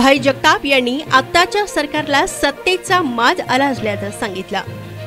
भाई जगताप यांनी आत्ताच्या सरकारला सत्तेचा माज आला असल्याचं सांगितलं.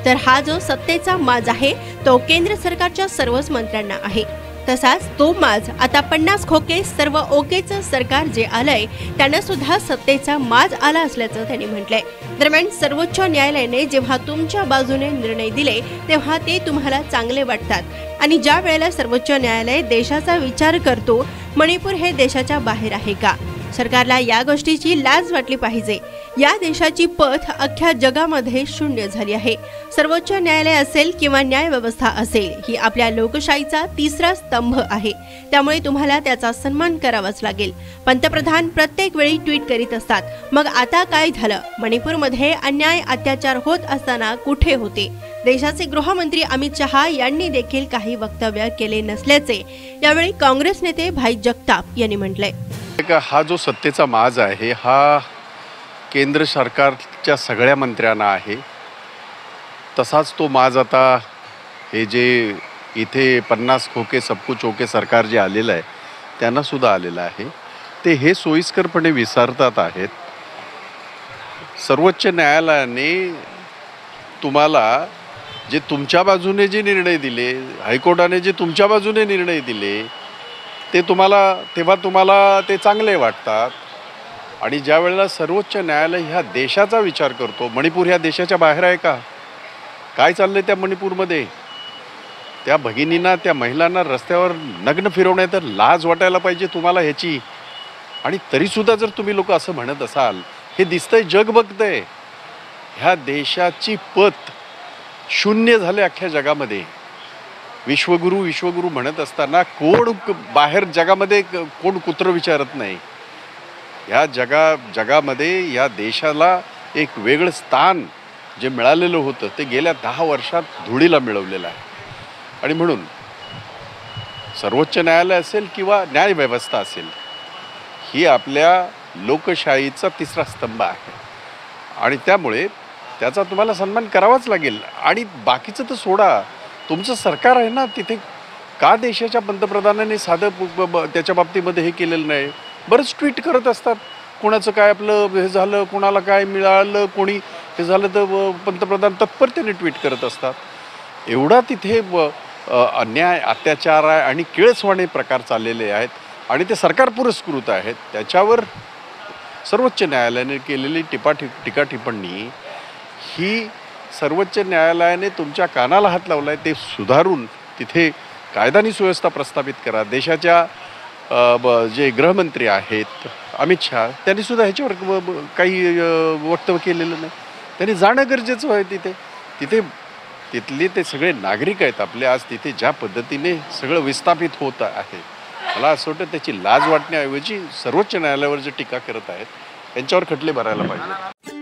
तर हा जो सत्तेचा माज आहे तो केंद्र सरकारच्या सर्वच मंत्र्यांना आहे. तसाच तो माज आता पन्नास खोके सर्व ओकेचं सरकार जे आलंय त्यांना सुद्धा सत्तेचा माज आला असल्याचं त्यांनी म्हटलंय. दरम्यान सर्वोच्च न्यायालयाने जेव्हा तुमच्या बाजूने निर्णय दिले तेव्हा ते तुम्हाला चांगले वाटतात. आणि ज्या वेळेला सर्वोच्च न्यायालय देशाचा विचार करतो मणिपूर हे देशाच्या बाहेर आहे का? सरकारला या गोष्टीची लाज वाटली पाहिजे. या देशाची पथ अख्ख्या जगामध्ये शून्य झाली आहे. सर्वोच्च न्यायालय असेल किंवा न्याय व्यवस्था असेल ही आपल्या लोकशाहीचा तिसरा स्तंभ आहे. त्यामुळे तुम्हाला त्याचा सन्मान करावाच लागेल. पंतप्रधान प्रत्येक वेळी ट्विट करीत असतात मग आता काय झालं? मणिपूरमध्ये अन्याय अत्याचार होत असताना कुठे होते? देशाचे गृहमंत्री अमित शहा यांनी देखील काही वक्तव्य केले नसल्याचे यावेळी काँग्रेस नेते भाई जगताप यांनी म्हटलंय. का हा जो सत्तेचा माज आहे हा केंद्र सरकारच्या सगळ्या मंत्र्यांना आहे. तसाच तो माज आता हे जे इथे पन्नास खोके सबकुच ओके सरकार जे आलेलं आहे त्यांना सुद्धा आलेलं आहे. ते हे सोयीस्करपणे विसरतात आहेत. सर्वोच्च न्यायालयाने तुम्हाला जे तुमच्या बाजूने जे निर्णय दिले हायकोर्टाने जे तुमच्या बाजूने निर्णय दिले ते तुम्हाला तेव्हा तुम्हाला ते चांगले वाटतात. आणि ज्या वेळेला सर्वोच्च न्यायालय ह्या देशाचा विचार करतो मणिपूर ह्या देशाच्या बाहेर आहे का? काय चाललं आहे त्या मणिपूरमध्ये? त्या भगिनींना त्या महिलांना रस्त्यावर नग्न फिरवण्यात तर लाज वाटायला पाहिजे तुम्हाला ह्याची. आणि तरीसुद्धा जर तुम्ही लोक असं म्हणत असाल हे दिसतंय जग बघतंय ह्या देशाची पत शून्य झाले अख्ख्या जगामध्ये. विश्वगुरू विश्वगुरू म्हणत असताना कोण बाहेर जगामध्ये क- कोण कुत्र विचारत नाही. ह्या जगा जगामध्ये या देशाला एक वेगळं स्थान जे मिळालेलं होतं ते गेल्या दहा वर्षात धुळीला मिळवलेलं आहे. आणि म्हणून सर्वोच्च न्यायालय असेल किंवा न्यायव्यवस्था असेल ही आपल्या लोकशाहीचा तिसरा स्तंभ आहे. आणि त्यामुळे त्याचा तुम्हाला सन्मान करावाच लागेल. आणि बाकीचं तर सोडा. तुमचं सरकार आहे ना तिथे का देशाच्या पंतप्रधानांनी साधं ब- ब- त्याच्या बाबतीमध्ये हे केलेलं नाही? बरंच ट्विट करत असतात. कोणाचं काय आपलं हे झालं कोणाला काय मिळालं कोणी हे झालं तर पंतप्रधान तत्परतेने ट्विट करत असतात. एवढा तिथे अन्याय अत्याचार आहे आणि किळसवाणे प्रकार चाललेले आहेत. आणि ते सरकार पुरस्कृत आहेत. त्याच्यावर सर्वोच्च न्यायालयाने केलेली टिपा टीका टिप्पणी ही सर्वोच्च न्यायालयाने तुमच्या कानाला हात लावला आहे ते सुधारून तिथे कायदा सुव्यवस्था प्रस्थापित करा. देशाच्या ब- जे गृहमंत्री आहेत अमित शहा त्यांनी सुद्धा ह्याच्यावर काही वक्तव्य केलेलं नाही. त्यांनी जाणं गरजेचं आहे तिथे. तिथे तिथले ते सगळे नागरिक आहेत आपले. आज तिथे ज्या पद्धतीने सगळं विस्थापित होत आहे मला असं वाटतं त्याची लाज वाटण्याऐवजी सर्वोच्च न्यायालयावर जे टीका करत आहेत त्यांच्यावर खटले भरायला पाहिजे